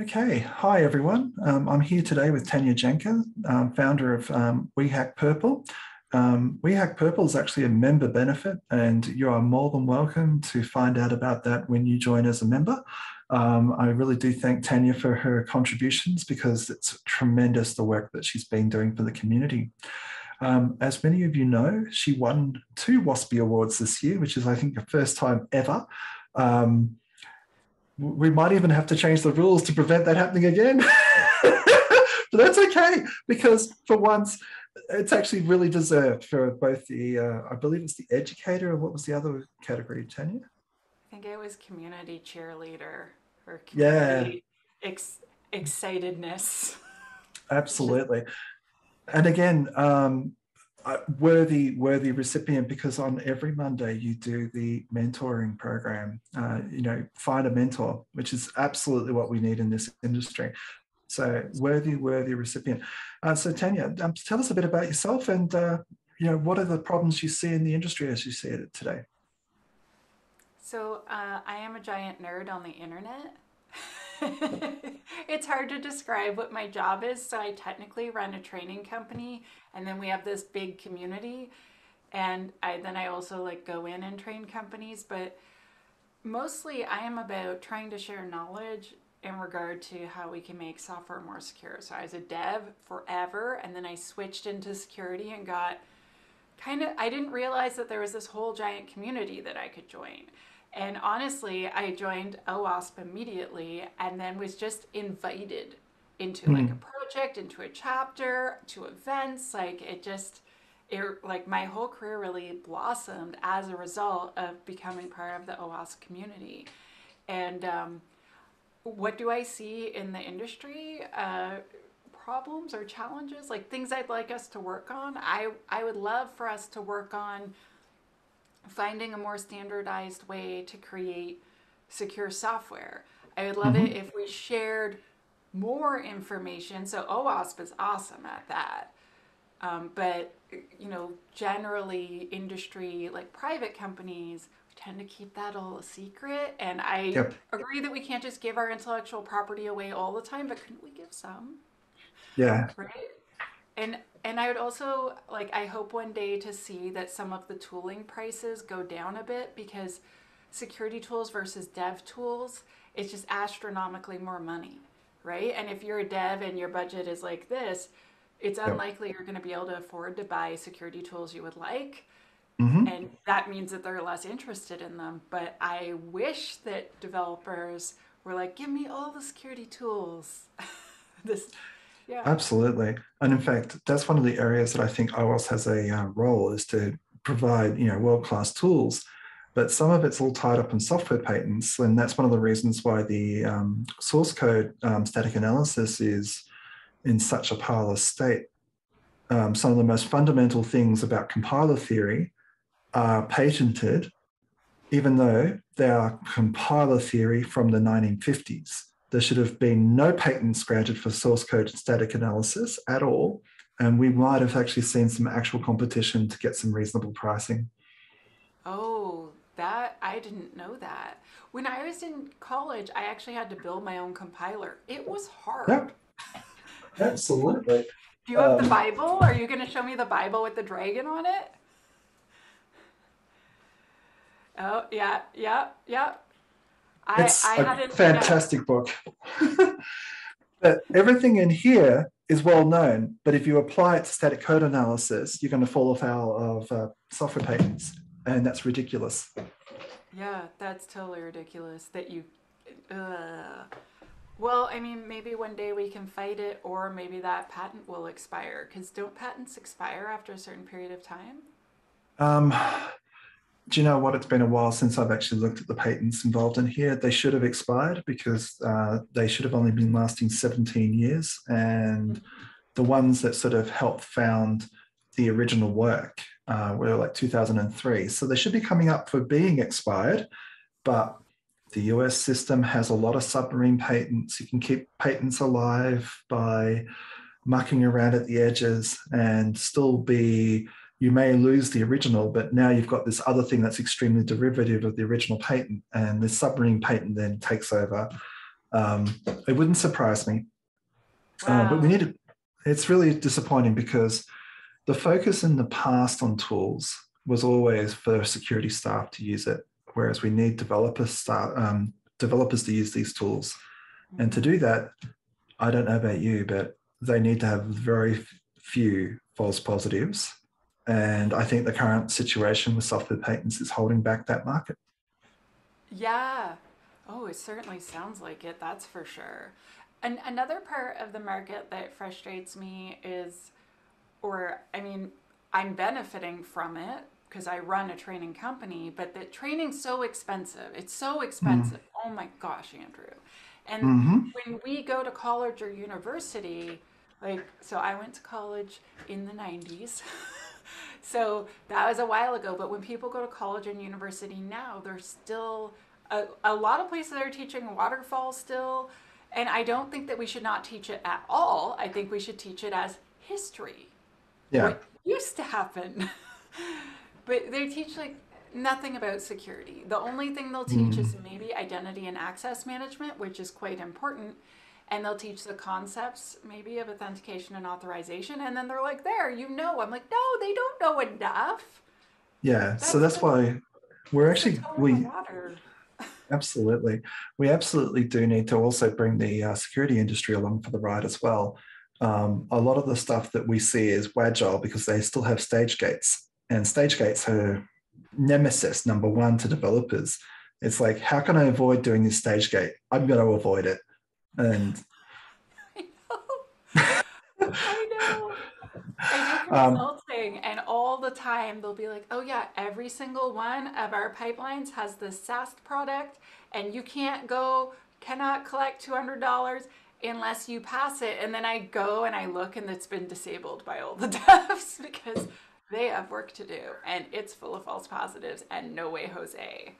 Okay, hi everyone. Um, I'm here today with Tanya Janca, um, founder of um, We Hack Purple. Um, we Hack Purple is actually a member benefit, and you are more than welcome to find out about that when you join as a member. Um, I really do thank Tanya for her contributions because it's tremendous the work that she's been doing for the community. Um, as many of you know, she won two WASPy Awards this year, which is, I think, the first time ever. Um, we might even have to change the rules to prevent that happening again. but that's okay because for once, it's actually really deserved for both the, uh, I believe it's the educator, and what was the other category, Tanya? I think it was community cheerleader or community yeah. ex- excitedness. Absolutely. And again, um, worthy worthy recipient because on every monday you do the mentoring program uh, you know find a mentor which is absolutely what we need in this industry. So worthy worthy recipient. Uh, so tanya um, tell us a bit about yourself and uh, you know what are the problems you see in the industry as you see it today? So uh, i am a giant nerd on the internet it's hard to describe what my job is. So I technically run a training company and then we have this big community and I then I also like go in and train companies, but mostly I am about trying to share knowledge in regard to how we can make software more secure. So I was a dev forever and then I switched into security and got kind of I didn't realize that there was this whole giant community that I could join. And honestly, I joined OWASP immediately and then was just invited into mm. like hmm. a project, into a chapter, to events. Like it just, it, like my whole career really blossomed as a result of becoming part of the OWASP community. And um, what do I see in the industry? Uh, problems or challenges, like things I'd like us to work on. I, I would love for us to work on finding a more standardized way to create secure software. I would love mm-hmm. it if we shared more information. So OWASP is awesome at that. Um, but you know, generally industry like private companies tend to keep that all a secret. And I yep. agree that we can't just give our intellectual property away all the time, but couldn't we give some? Yeah. Right. And and I would also like I hope one day to see that some of the tooling prices go down a bit because security tools versus dev tools, it's just astronomically more money, right? And if you're a dev and your budget is like this, it's unlikely yep. you're going to be able to afford to buy security tools you would like. Mm-hmm. And that means that they're less interested in them. But I wish that developers were like, give me all the security tools. this yeah. Absolutely. And in fact, that's one of the areas that I think OWASP has a uh, role is to provide, you know, world-class tools. But some of it's all tied up in software patents. And that's one of the reasons why the um, source code um, static analysis is in such a parlous state. Um, some of the most fundamental things about compiler theory are patented, even though they are compiler theory from the 1950s there should have been no patents granted for source code static analysis at all. And we might have actually seen some actual competition to get some reasonable pricing. Oh, that I didn't know that. When I was in college, I actually had to build my own compiler. It was hard. Yep. Absolutely. Do you have um, the Bible? Are you going to show me the Bible with the dragon on it? Oh, yeah, yeah, yeah. I, it's I a fantastic book. but everything in here is well known, but if you apply it to static code analysis, you're going to fall afoul of uh, software patents, and that's ridiculous. Yeah, that's totally ridiculous that you. Uh, well, I mean, maybe one day we can fight it, or maybe that patent will expire. Because don't patents expire after a certain period of time? Um, do you know what? It's been a while since I've actually looked at the patents involved in here. They should have expired because uh, they should have only been lasting 17 years. And the ones that sort of helped found the original work uh, were like 2003. So they should be coming up for being expired. But the US system has a lot of submarine patents. You can keep patents alive by mucking around at the edges and still be you may lose the original, but now you've got this other thing that's extremely derivative of the original patent, and the submarine patent then takes over. Um, it wouldn't surprise me. Wow. Uh, but we need to, it's really disappointing because the focus in the past on tools was always for security staff to use it, whereas we need developers start, um, developers to use these tools. And to do that, I don't know about you, but they need to have very few false positives. And I think the current situation with software patents is holding back that market. Yeah. Oh, it certainly sounds like it. That's for sure. And another part of the market that frustrates me is, or I mean, I'm benefiting from it because I run a training company, but the training's so expensive. It's so expensive. Mm. Oh my gosh, Andrew. And mm-hmm. when we go to college or university, like, so I went to college in the 90s. so that was a while ago. But when people go to college and university now, there's still a, a lot of places are teaching waterfall still. And I don't think that we should not teach it at all. I think we should teach it as history. Yeah. What used to happen. but they teach like nothing about security. The only thing they'll teach mm. is maybe identity and access management, which is quite important. And they'll teach the concepts maybe of authentication and authorization. And then they're like, there, you know. I'm like, no, they don't know enough. Yeah. That's so that's why we're actually, we, absolutely, we absolutely do need to also bring the uh, security industry along for the ride as well. Um, a lot of the stuff that we see is Wagile because they still have stage gates and stage gates are nemesis number one to developers. It's like, how can I avoid doing this stage gate? I'm going to avoid it. And I know. I know. I do consulting, um, and all the time they'll be like, "Oh yeah, every single one of our pipelines has this SAST product, and you can't go, cannot collect two hundred dollars unless you pass it." And then I go and I look, and it's been disabled by all the devs because they have work to do and it's full of false positives and no way Jose.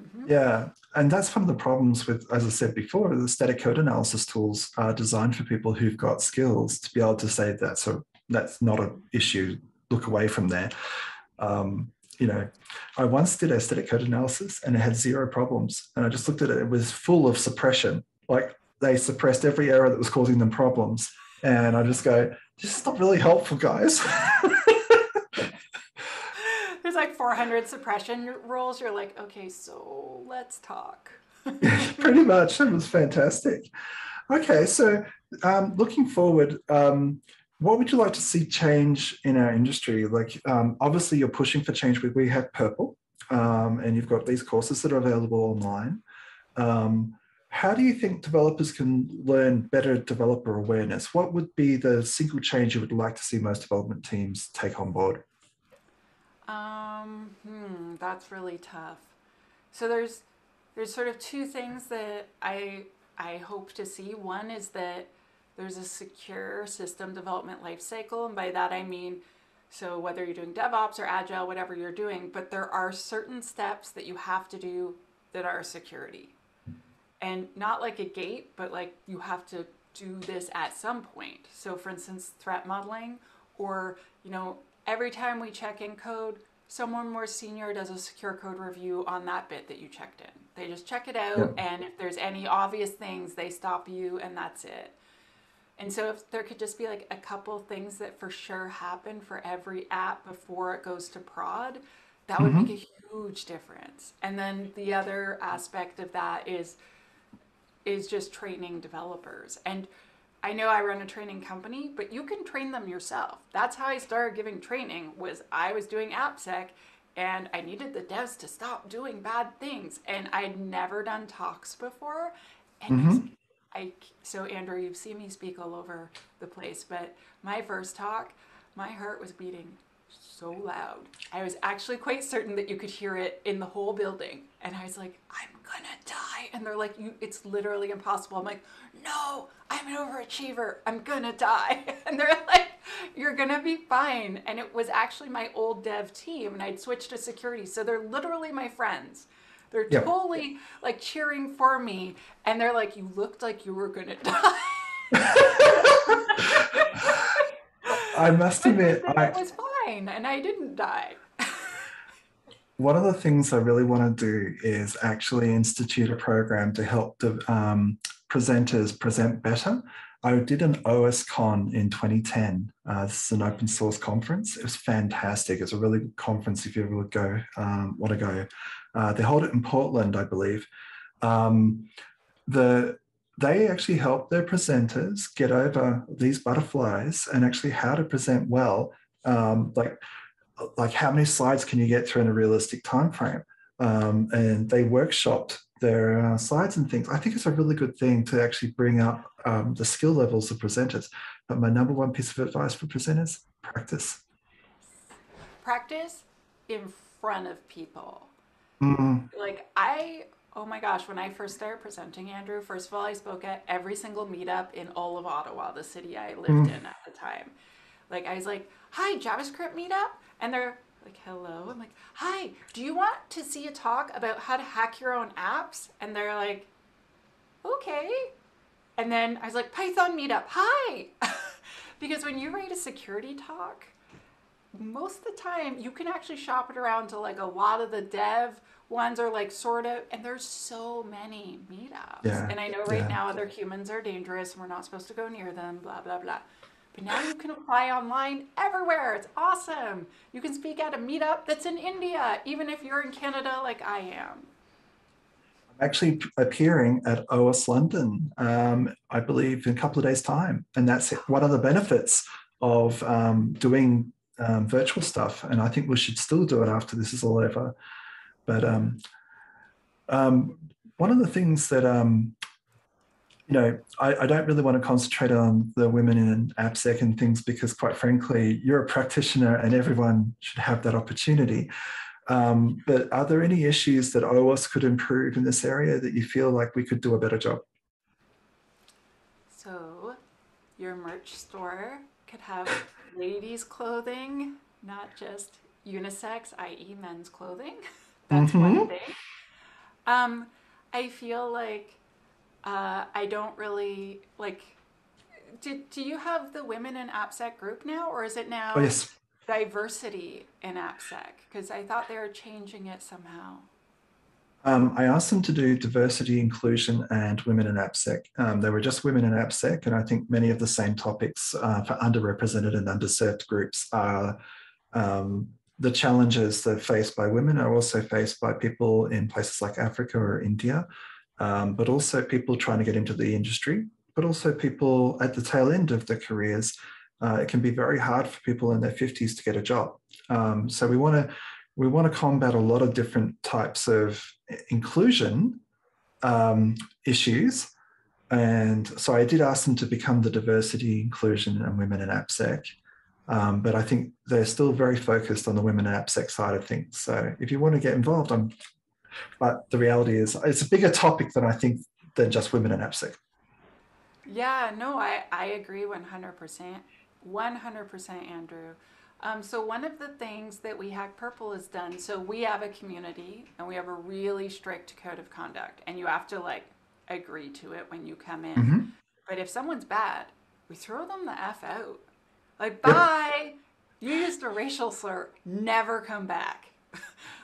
Mm-hmm. Yeah, and that's one of the problems with, as I said before, the static code analysis tools are designed for people who've got skills to be able to say that. So that's not an issue. Look away from there. Um, you know, I once did a static code analysis and it had zero problems. And I just looked at it; it was full of suppression. Like they suppressed every error that was causing them problems. And I just go, this is not really helpful, guys. like 400 suppression rules. You're like, okay, so let's talk. Pretty much. That was fantastic. Okay, so um, looking forward, um, what would you like to see change in our industry? Like, um, obviously, you're pushing for change with We Hack Purple, um, and you've got these courses that are available online. Um, how do you think developers can learn better developer awareness? What would be the single change you would like to see most development teams take on board? Um, hmm, that's really tough. So there's there's sort of two things that I I hope to see. One is that there's a secure system development lifecycle, and by that I mean so whether you're doing DevOps or Agile, whatever you're doing, but there are certain steps that you have to do that are security. And not like a gate, but like you have to do this at some point. So for instance, threat modeling or, you know, every time we check in code, someone more senior does a secure code review on that bit that you checked in. They just check it out, yep. and if there's any obvious things, they stop you, and that's it. And so, if there could just be like a couple things that for sure happen for every app before it goes to prod, that would mm-hmm. make a huge difference. And then the other aspect of that is is just training developers. And I know I run a training company, but you can train them yourself. That's how I started giving training was I was doing AppSec and I needed the devs to stop doing bad things. And I'd never done talks before. And mm-hmm. I, so Andrew, you've seen me speak all over the place, but my first talk, my heart was beating so loud. I was actually quite certain that you could hear it in the whole building. And I was like, I'm gonna die. And they're like, you, it's literally impossible. I'm like, no, I'm an overachiever. I'm gonna die. And they're like, you're gonna be fine. And it was actually my old dev team, and I'd switched to security. So they're literally my friends. They're totally like cheering for me. And they're like, you looked like you were gonna die. I must admit, I was fine and I didn't die. one of the things I really want to do is actually institute a program to help the um, presenters present better. I did an OSCon in 2010. Uh, this is an open source conference. It was fantastic. It's a really good conference if you ever go, um, want to go. Uh, they hold it in Portland, I believe. Um, the they actually help their presenters get over these butterflies and actually how to present well. Um, like like how many slides can you get through in a realistic time frame? Um, and they workshopped their uh, slides and things. I think it's a really good thing to actually bring up um, the skill levels of presenters. But my number one piece of advice for presenters: practice. Practice in front of people. Mm. Like I Oh my gosh, when I first started presenting, Andrew, first of all, I spoke at every single meetup in all of Ottawa, the city I lived mm. in at the time. Like, I was like, hi, JavaScript meetup? And they're like, hello. I'm like, hi, do you want to see a talk about how to hack your own apps? And they're like, okay. And then I was like, Python meetup, hi. because when you write a security talk, most of the time you can actually shop it around to like a lot of the dev ones are like sort of and there's so many meetups yeah, and i know right yeah. now other humans are dangerous and we're not supposed to go near them blah blah blah but now you can apply online everywhere. It's awesome. You can speak at a meetup that's in india even if you're in canada like i am. I'm actually appearing at OWASP london um, i believe in a couple of days time. And that's one of the benefits of um, doing um, virtual stuff? And i think we should still do it after this is all over. But um, um, one of the things that um, you know, I, I, don't really want to concentrate on the women in AppSec and things because, quite frankly, you're a practitioner and everyone should have that opportunity. Um, but are there any issues that OWASP could improve in this area that you feel like we could do a better job? So, your merch store could have ladies' clothing, not just unisex, i.e., men's clothing. That's mm-hmm. one thing. Um, I feel like uh, I don't really like. Do, do you have the women in AppSec group now, or is it now oh, yes. diversity in AppSec? Because I thought they were changing it somehow. Um, I asked them to do diversity, inclusion, and women in AppSec. Um, they were just women in AppSec, and I think many of the same topics uh, for underrepresented and underserved groups are um, the challenges that are faced by women are also faced by people in places like Africa or India, um, but also people trying to get into the industry, but also people at the tail end of their careers. Uh, it can be very hard for people in their 50s to get a job. Um, so we want to we want to combat a lot of different types of inclusion um, issues. And so I did ask them to become the diversity, inclusion, and women in AppSec. Um, but I think they're still very focused on the women and AppSec side of things. So if you want to get involved, I'm, but the reality is it's a bigger topic than I think than just women in AppSec. Yeah, no, I, I agree 100%. 100% Andrew. Um, so one of the things that We Hack Purple has done, so we have a community and we have a really strict code of conduct and you have to like agree to it when you come in. Mm-hmm. But if someone's bad, we throw them the F out. Like, bye. You used a racial slur. Never come back.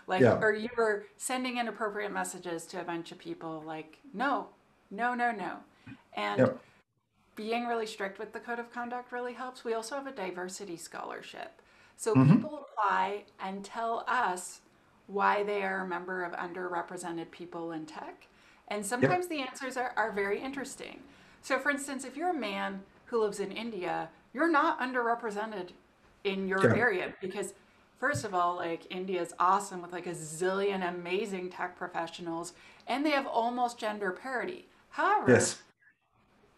Like, yeah. or you were sending inappropriate messages to a bunch of people. Like, no, no, no, no. And yep. being really strict with the code of conduct really helps. We also have a diversity scholarship. So mm-hmm. people apply and tell us why they are a member of underrepresented people in tech. And sometimes yep. the answers are, are very interesting. So, for instance, if you're a man who lives in India, you're not underrepresented in your yeah. area because first of all like india is awesome with like a zillion amazing tech professionals and they have almost gender parity however yes.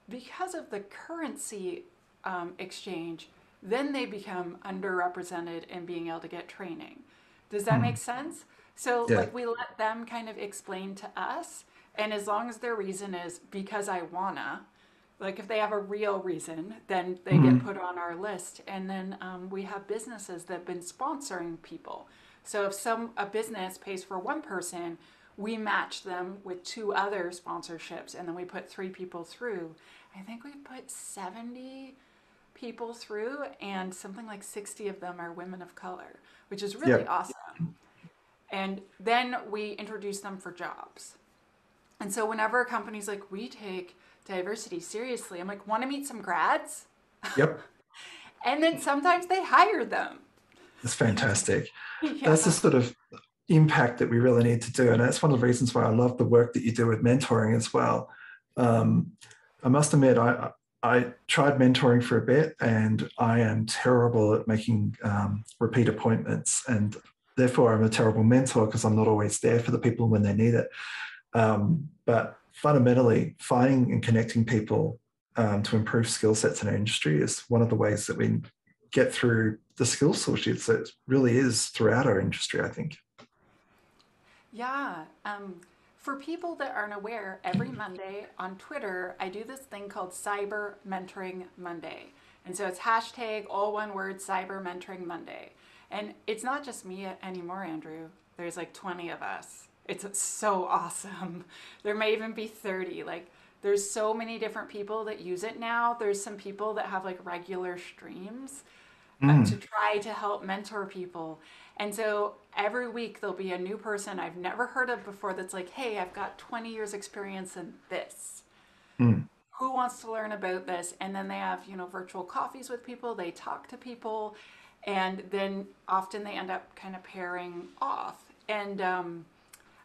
because of the currency um, exchange then they become underrepresented in being able to get training does that mm. make sense so yeah. like we let them kind of explain to us and as long as their reason is because i wanna like if they have a real reason, then they mm-hmm. get put on our list. And then um, we have businesses that have been sponsoring people. So if some a business pays for one person, we match them with two other sponsorships, and then we put three people through. I think we put seventy people through, and something like sixty of them are women of color, which is really awesome. And then we introduce them for jobs. And so whenever a company's like, we take diversity seriously, I'm like, want to meet some grads? Yep. and then sometimes they hire them. That's fantastic. yeah. That's the sort of impact that we really need to do. And that's one of the reasons why I love the work that you do with mentoring as well. Um, I must admit, I, I tried mentoring for a bit and I am terrible at making um, repeat appointments. And therefore, I'm a terrible mentor because I'm not always there for the people when they need it. Um, but fundamentally, finding and connecting people um, to improve skill sets in our industry is one of the ways that we get through the skill shortage that really is throughout our industry, I think. Yeah. Um, for people that aren't aware, every Monday on Twitter, I do this thing called Cyber Mentoring Monday. And so it's hashtag all one word Cyber Mentoring Monday. And it's not just me anymore, Andrew. There's like 20 of us. It's so awesome. There may even be 30. Like, there's so many different people that use it now. There's some people that have like regular streams mm. to try to help mentor people. And so every week there'll be a new person I've never heard of before that's like, hey, I've got 20 years experience in this. Mm. Who wants to learn about this? And then they have, you know, virtual coffees with people, they talk to people, and then often they end up kind of pairing off. And um,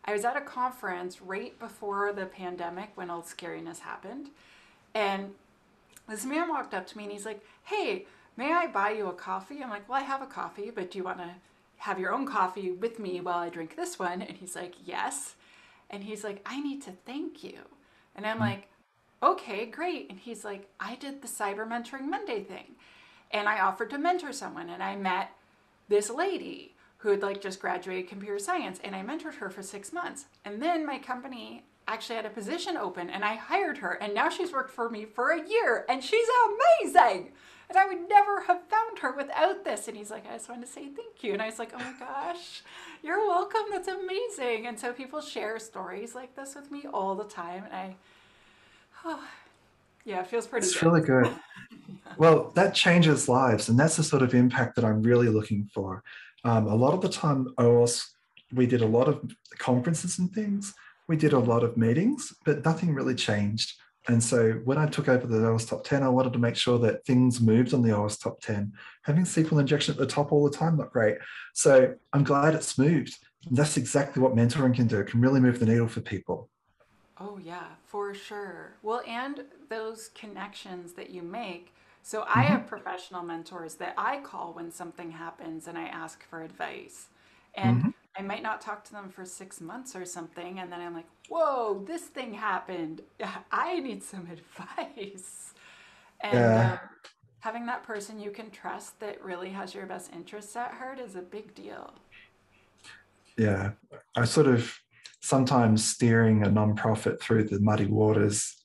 I was at a conference right before the pandemic when all scariness happened. And this man walked up to me and he's like, hey, may I buy you a coffee? I'm like, well, I have a coffee, but do you want to have your own coffee with me while I drink this one? And he's like, yes. And he's like, I need to thank you. And I'm hmm. like, okay, great. And he's like, I did the Cyber Mentoring Monday thing. And I offered to mentor someone. And I met this lady who had like just graduated computer science. And I mentored her for six months. And then my company actually had a position open and I hired her. And now she's worked for me for a year and she's amazing and I would never have found her without this. And he's like, I just want to say thank you. And I was like, oh my gosh, you're welcome. That's amazing. And so people share stories like this with me all the time. And I, oh, yeah, it feels pretty It's good. really good. yeah. Well, that changes lives. And that's the sort of impact that I'm really looking for. Um, a lot of the time, OWASP, we did a lot of conferences and things. We did a lot of meetings, but nothing really changed. And so when I took over the OWASP Top 10, I wanted to make sure that things moved on the OWASP Top 10. Having SQL injection at the top all the time, not great. So I'm glad it's moved. And that's exactly what mentoring can do. It can really move the needle for people. Oh, yeah, for sure. Well, and those connections that you make. So I mm-hmm. have professional mentors that I call when something happens and I ask for advice. And mm-hmm. I might not talk to them for six months or something. And then I'm like, whoa, this thing happened. I need some advice. And yeah. um, having that person you can trust that really has your best interests at heart is a big deal. Yeah. I sort of sometimes steering a nonprofit through the muddy waters.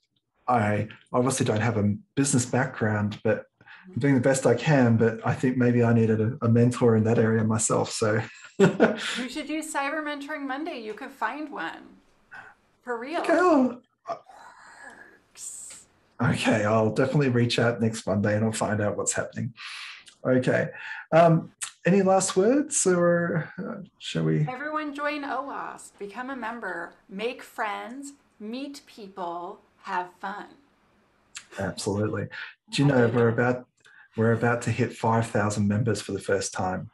I obviously don't have a business background, but I'm doing the best I can, but I think maybe I needed a, a mentor in that area myself. So you should do Cyber Mentoring Monday. You could find one for real. Okay, I'll, okay, I'll definitely reach out next Monday and I'll find out what's happening. Okay. Um, any last words or uh, shall we? Everyone join OWASP, become a member, make friends, meet people, have fun. Absolutely. Do you know we're about we're about to hit 5,000 members for the first time.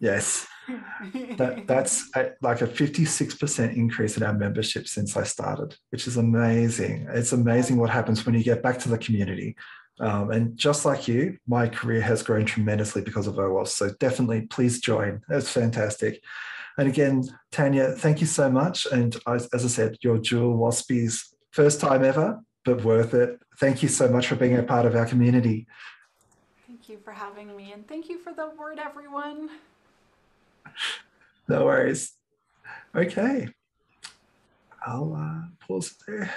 Yes. that, that's a, like a 56% increase in our membership since I started, which is amazing. It's amazing what happens when you get back to the community. Um, and just like you, my career has grown tremendously because of OWASP. So definitely please join. That's fantastic. And again, Tanya, thank you so much. And as, as I said, your jewel WASPies first time ever but worth it. Thank you so much for being a part of our community. Thank you for having me, and thank you for the word, everyone. No worries. Okay. I'll uh, pause there.